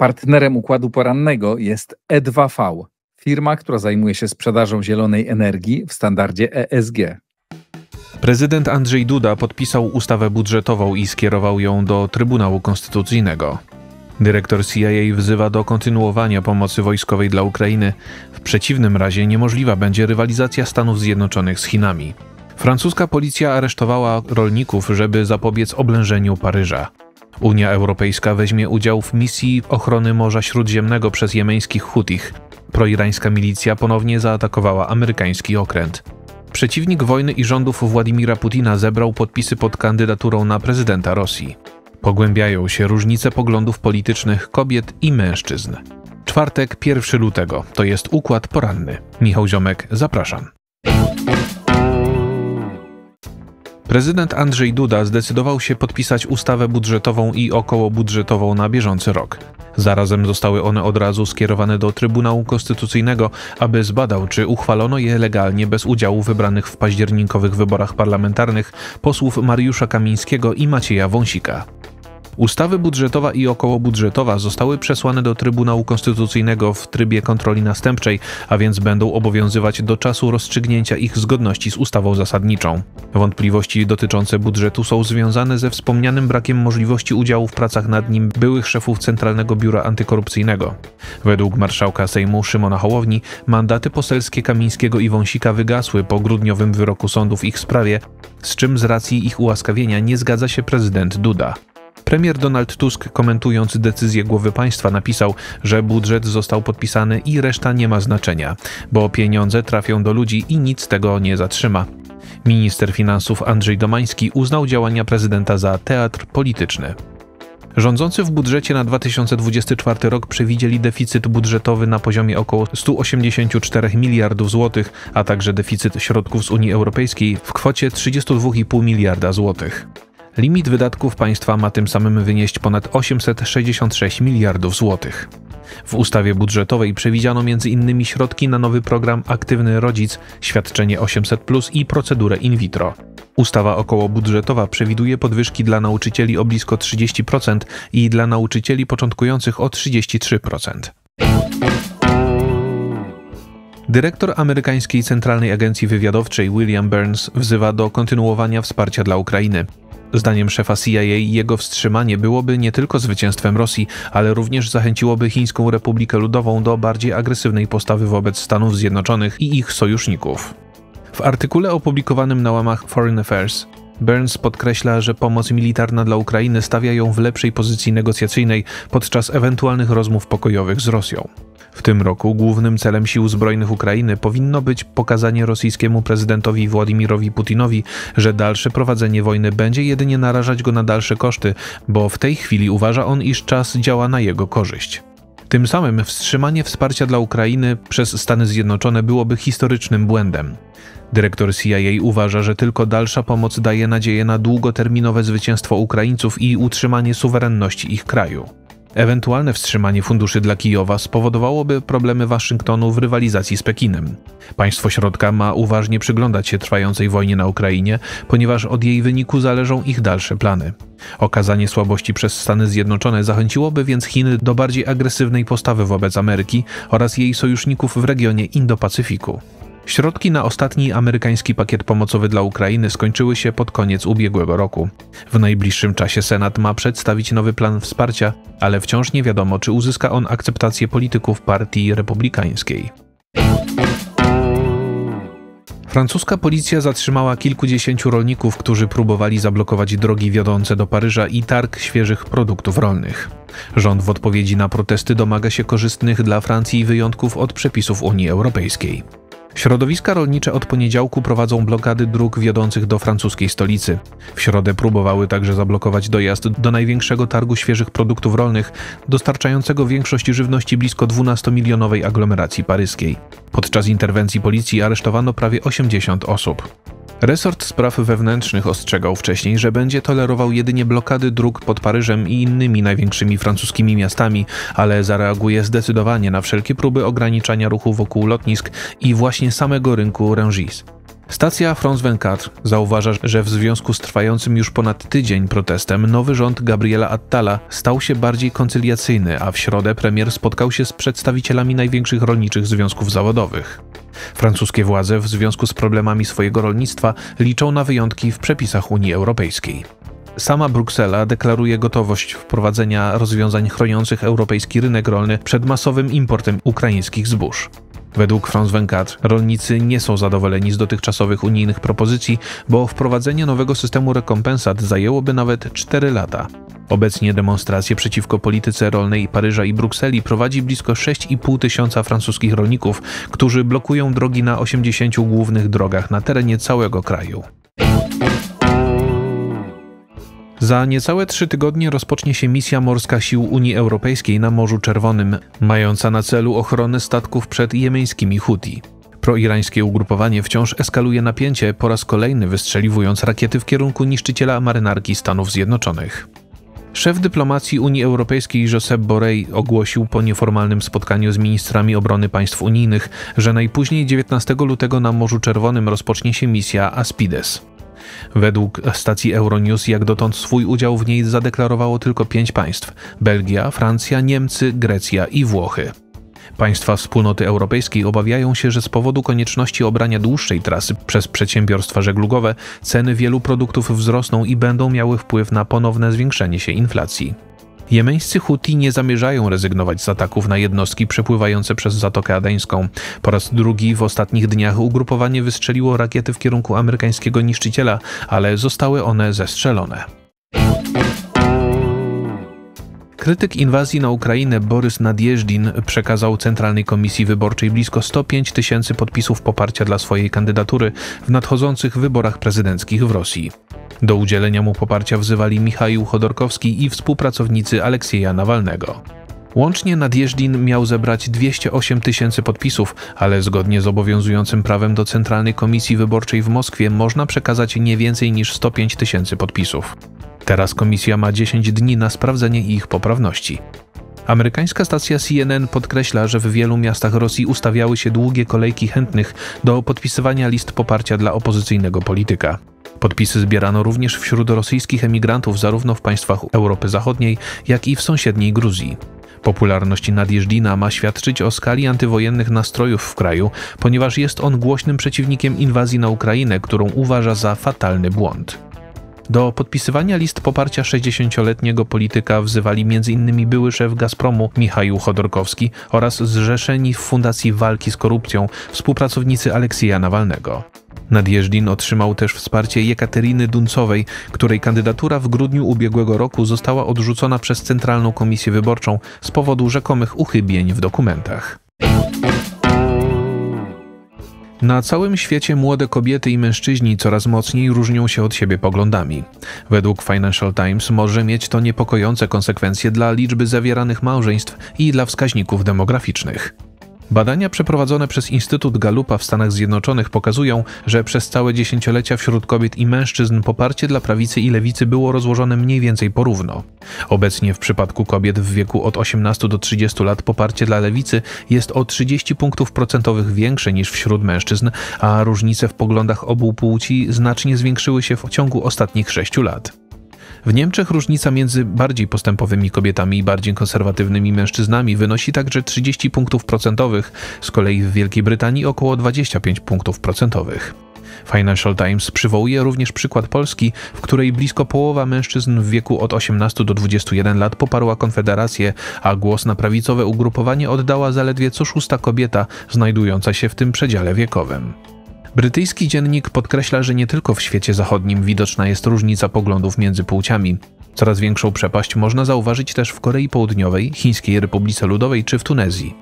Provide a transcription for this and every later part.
Partnerem układu porannego jest E2V, firma, która zajmuje się sprzedażą zielonej energii w standardzie ESG. Prezydent Andrzej Duda podpisał ustawę budżetową i skierował ją do Trybunału Konstytucyjnego. Dyrektor CIA wzywa do kontynuowania pomocy wojskowej dla Ukrainy. W przeciwnym razie niemożliwa będzie rywalizacja Stanów Zjednoczonych z Chinami. Francuska policja aresztowała rolników, żeby zapobiec oblężeniu Paryża. Unia Europejska weźmie udział w misji ochrony Morza Śródziemnego przez jemeńskich Hutich. Proirańska milicja ponownie zaatakowała amerykański okręt. Przeciwnik wojny i rządów Władimira Putina zebrał podpisy pod kandydaturą na prezydenta Rosji. Pogłębiają się różnice poglądów politycznych kobiet i mężczyzn. Czwartek, 1 lutego, to jest układ poranny. Michał Ziomek, zapraszam. Prezydent Andrzej Duda zdecydował się podpisać ustawę budżetową i okołobudżetową na bieżący rok. Zarazem zostały one od razu skierowane do Trybunału Konstytucyjnego, aby zbadał, czy uchwalono je legalnie bez udziału wybranych w październikowych wyborach parlamentarnych posłów Mariusza Kamińskiego i Macieja Wąsika. Ustawy budżetowa i okołobudżetowa zostały przesłane do Trybunału Konstytucyjnego w trybie kontroli następczej, a więc będą obowiązywać do czasu rozstrzygnięcia ich zgodności z ustawą zasadniczą. Wątpliwości dotyczące budżetu są związane ze wspomnianym brakiem możliwości udziału w pracach nad nim byłych szefów Centralnego Biura Antykorupcyjnego. Według marszałka Sejmu Szymona Hołowni mandaty poselskie Kamińskiego i Wąsika wygasły po grudniowym wyroku sądu w ich sprawie, z czym z racji ich ułaskawienia nie zgadza się prezydent Duda. Premier Donald Tusk, komentując decyzję głowy państwa, napisał, że budżet został podpisany i reszta nie ma znaczenia, bo pieniądze trafią do ludzi i nic tego nie zatrzyma. Minister finansów Andrzej Domański uznał działania prezydenta za teatr polityczny. Rządzący w budżecie na 2024 rok przewidzieli deficyt budżetowy na poziomie około 184 miliardów złotych, a także deficyt środków z Unii Europejskiej w kwocie 32,5 miliarda złotych. Limit wydatków państwa ma tym samym wynieść ponad 866 miliardów złotych. W ustawie budżetowej przewidziano m.in. środki na nowy program Aktywny Rodzic, świadczenie 800 i procedurę in vitro. Ustawa okołobudżetowa przewiduje podwyżki dla nauczycieli o blisko 30% i dla nauczycieli początkujących o 33%. Dyrektor amerykańskiej Centralnej Agencji Wywiadowczej William Burns wzywa do kontynuowania wsparcia dla Ukrainy. Zdaniem szefa CIA jego wstrzymanie byłoby nie tylko zwycięstwem Rosji, ale również zachęciłoby Chińską Republikę Ludową do bardziej agresywnej postawy wobec Stanów Zjednoczonych i ich sojuszników. W artykule opublikowanym na łamach Foreign Affairs Burns podkreśla, że pomoc militarna dla Ukrainy stawia ją w lepszej pozycji negocjacyjnej podczas ewentualnych rozmów pokojowych z Rosją. W tym roku głównym celem sił zbrojnych Ukrainy powinno być pokazanie rosyjskiemu prezydentowi Władimirowi Putinowi, że dalsze prowadzenie wojny będzie jedynie narażać go na dalsze koszty, bo w tej chwili uważa on, iż czas działa na jego korzyść. Tym samym wstrzymanie wsparcia dla Ukrainy przez Stany Zjednoczone byłoby historycznym błędem. Dyrektor CIA uważa, że tylko dalsza pomoc daje nadzieję na długoterminowe zwycięstwo Ukraińców i utrzymanie suwerenności ich kraju. Ewentualne wstrzymanie funduszy dla Kijowa spowodowałoby problemy Waszyngtonu w rywalizacji z Pekinem. Państwo środka ma uważnie przyglądać się trwającej wojnie na Ukrainie, ponieważ od jej wyniku zależą ich dalsze plany. Okazanie słabości przez Stany Zjednoczone zachęciłoby więc Chiny do bardziej agresywnej postawy wobec Ameryki oraz jej sojuszników w regionie Indo-Pacyfiku. Środki na ostatni amerykański pakiet pomocowy dla Ukrainy skończyły się pod koniec ubiegłego roku. W najbliższym czasie Senat ma przedstawić nowy plan wsparcia, ale wciąż nie wiadomo, czy uzyska on akceptację polityków Partii Republikańskiej. Francuska policja zatrzymała kilkudziesięciu rolników, którzy próbowali zablokować drogi wiodące do Paryża i targ świeżych produktów rolnych. Rząd w odpowiedzi na protesty domaga się korzystnych dla Francji wyjątków od przepisów Unii Europejskiej. Środowiska rolnicze od poniedziałku prowadzą blokady dróg wiodących do francuskiej stolicy. W środę próbowały także zablokować dojazd do największego targu świeżych produktów rolnych, dostarczającego większość żywności blisko 12-milionowej aglomeracji paryskiej. Podczas interwencji policji aresztowano prawie 80 osób. Resort Spraw Wewnętrznych ostrzegał wcześniej, że będzie tolerował jedynie blokady dróg pod Paryżem i innymi największymi francuskimi miastami, ale zareaguje zdecydowanie na wszelkie próby ograniczania ruchu wokół lotnisk i właśnie samego rynku Rungis. Stacja France 24 zauważa, że w związku z trwającym już ponad tydzień protestem nowy rząd Gabriela Attala stał się bardziej koncyliacyjny, a w środę premier spotkał się z przedstawicielami największych rolniczych związków zawodowych. Francuskie władze w związku z problemami swojego rolnictwa liczą na wyjątki w przepisach Unii Europejskiej. Sama Bruksela deklaruje gotowość wprowadzenia rozwiązań chroniących europejski rynek rolny przed masowym importem ukraińskich zbóż. Według France 24 rolnicy nie są zadowoleni z dotychczasowych unijnych propozycji, bo wprowadzenie nowego systemu rekompensat zajęłoby nawet 4 lata. Obecnie demonstracje przeciwko polityce rolnej Paryża i Brukseli prowadzi blisko 6,5 tysiąca francuskich rolników, którzy blokują drogi na 80 głównych drogach na terenie całego kraju. Za niecałe trzy tygodnie rozpocznie się misja morska sił Unii Europejskiej na Morzu Czerwonym, mająca na celu ochronę statków przed jemeńskimi Huti. Proirańskie ugrupowanie wciąż eskaluje napięcie, po raz kolejny wystrzeliwując rakiety w kierunku niszczyciela marynarki Stanów Zjednoczonych. Szef dyplomacji Unii Europejskiej Josep Borrell ogłosił po nieformalnym spotkaniu z ministrami obrony państw unijnych, że najpóźniej 19 lutego na Morzu Czerwonym rozpocznie się misja Aspides. Według stacji Euronews jak dotąd swój udział w niej zadeklarowało tylko pięć państw: Belgia, Francja, Niemcy, Grecja i Włochy. Państwa wspólnoty europejskiej obawiają się, że z powodu konieczności obrania dłuższej trasy przez przedsiębiorstwa żeglugowe ceny wielu produktów wzrosną i będą miały wpływ na ponowne zwiększenie się inflacji. Jemeńscy Huti nie zamierzają rezygnować z ataków na jednostki przepływające przez Zatokę Adeńską. Po raz drugi w ostatnich dniach ugrupowanie wystrzeliło rakiety w kierunku amerykańskiego niszczyciela, ale zostały one zestrzelone. Krytyk inwazji na Ukrainę Borys Nadjeżdin przekazał Centralnej Komisji Wyborczej blisko 105 tysięcy podpisów poparcia dla swojej kandydatury w nadchodzących wyborach prezydenckich w Rosji. Do udzielenia mu poparcia wzywali Michał Chodorkowski i współpracownicy Aleksieja Nawalnego. Łącznie Nadjeżdin miał zebrać 208 tysięcy podpisów, ale zgodnie z obowiązującym prawem do Centralnej Komisji Wyborczej w Moskwie można przekazać nie więcej niż 105 tysięcy podpisów. Teraz komisja ma 10 dni na sprawdzenie ich poprawności. Amerykańska stacja CNN podkreśla, że w wielu miastach Rosji ustawiały się długie kolejki chętnych do podpisywania list poparcia dla opozycyjnego polityka. Podpisy zbierano również wśród rosyjskich emigrantów zarówno w państwach Europy Zachodniej, jak i w sąsiedniej Gruzji. Popularność Nadjeżdina ma świadczyć o skali antywojennych nastrojów w kraju, ponieważ jest on głośnym przeciwnikiem inwazji na Ukrainę, którą uważa za fatalny błąd. Do podpisywania list poparcia 60-letniego polityka wzywali m.in. były szef Gazpromu Michał Chodorkowski oraz zrzeszeni w Fundacji Walki z Korupcją współpracownicy Aleksija Nawalnego. Nadjeżdżin otrzymał też wsparcie Jekateryny Duncowej, której kandydatura w grudniu ubiegłego roku została odrzucona przez Centralną Komisję Wyborczą z powodu rzekomych uchybień w dokumentach. Na całym świecie młode kobiety i mężczyźni coraz mocniej różnią się od siebie poglądami. Według Financial Times może mieć to niepokojące konsekwencje dla liczby zawieranych małżeństw i dla wskaźników demograficznych. Badania przeprowadzone przez Instytut Galupa w Stanach Zjednoczonych pokazują, że przez całe dziesięciolecia wśród kobiet i mężczyzn poparcie dla prawicy i lewicy było rozłożone mniej więcej porówno. Obecnie w przypadku kobiet w wieku od 18 do 30 lat poparcie dla lewicy jest o 30 punktów procentowych większe niż wśród mężczyzn, a różnice w poglądach obu płci znacznie zwiększyły się w ciągu ostatnich 6 lat. W Niemczech różnica między bardziej postępowymi kobietami i bardziej konserwatywnymi mężczyznami wynosi także 30 punktów procentowych, z kolei w Wielkiej Brytanii około 25 punktów procentowych. Financial Times przywołuje również przykład Polski, w której blisko połowa mężczyzn w wieku od 18 do 21 lat poparła Konfederację, a głos na prawicowe ugrupowanie oddała zaledwie co szósta kobieta znajdująca się w tym przedziale wiekowym. Brytyjski dziennik podkreśla, że nie tylko w świecie zachodnim widoczna jest różnica poglądów między płciami. Coraz większą przepaść można zauważyć też w Korei Południowej, Chińskiej Republice Ludowej czy w Tunezji.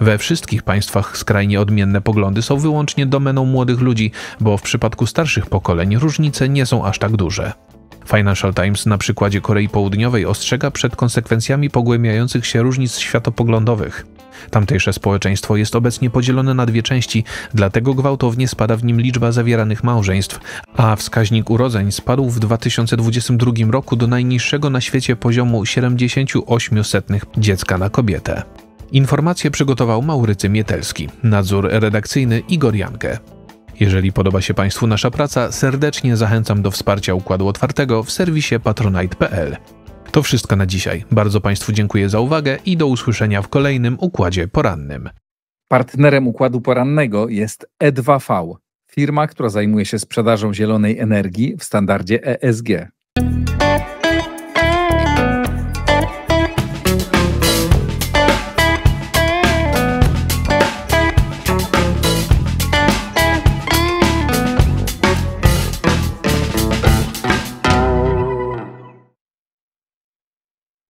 We wszystkich państwach skrajnie odmienne poglądy są wyłącznie domeną młodych ludzi, bo w przypadku starszych pokoleń różnice nie są aż tak duże. Financial Times na przykładzie Korei Południowej ostrzega przed konsekwencjami pogłębiających się różnic światopoglądowych. Tamtejsze społeczeństwo jest obecnie podzielone na dwie części, dlatego gwałtownie spada w nim liczba zawieranych małżeństw, a wskaźnik urodzeń spadł w 2022 roku do najniższego na świecie poziomu 78% dziecka na kobietę. Informacje przygotował Maurycy Mietelski, nadzór redakcyjny Igor Jankę. Jeżeli podoba się Państwu nasza praca, serdecznie zachęcam do wsparcia Układu Otwartego w serwisie patronite.pl. To wszystko na dzisiaj. Bardzo Państwu dziękuję za uwagę i do usłyszenia w kolejnym Układzie Porannym. Partnerem Układu Porannego jest E2V, firma, która zajmuje się sprzedażą zielonej energii w standardzie ESG.